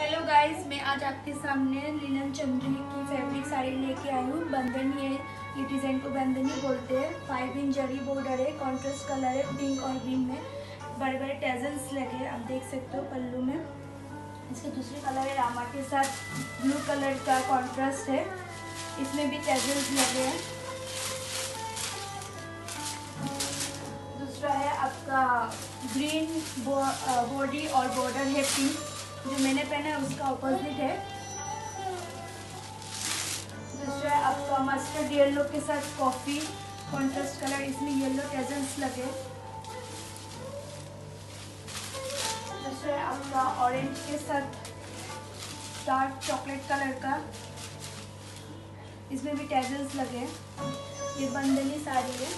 Hello guys मैं आज आपके सामने लिनन चंद्री की फैब्रिक साड़ी लेके आई हूँ। बंधनी है ये डिज़ाइन को बंधनी बोलते हैं। फाइव इंच जरी बॉर्डर है कॉन्ट्रास्ट कलर है पिंक और ग्रीन में। बड़े बड़े टेजल्स लगे हैं, आप देख सकते हो पल्लू में। इसके दूसरे कलर है रामा के साथ। ब्लू कलर का कॉन्ट्रास्ट है। इसमें भी टेजल्स लगे हैं। दूसरा है आपका ग्रीन बॉडी और बॉर्डर है पिंक जो मैंने पहना है उसका ऑपोजिट है। दूसरा है आपका मस्टर्ड येलो के साथ कॉफ़ी कॉन्ट्रास्ट कलर इसमें येलो टेजल्स लगे। है आपका ऑरेंज के साथ डार्क चॉकलेट कलर का, इसमें भी टेजल्स लगे। ये बंदनी साड़ी है।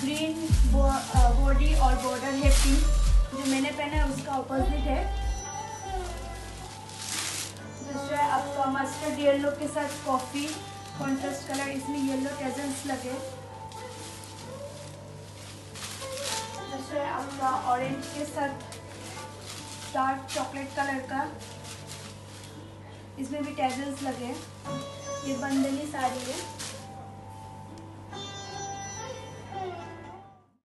ग्रीन बॉडी और बॉर्डर है पिंक जो मैंने पहना है, उसका ऑपोजिट है। दूसरा आपका मस्टर्ड येलो के साथ कॉफ़ी कॉन्ट्रास्ट कलर इसमें येलो टेजल्स लगे। दूसरा आपका ऑरेंज के साथ डार्क चॉकलेट कलर का, इसमें भी टेजल्स लगे। ये बंदनी साड़ी है।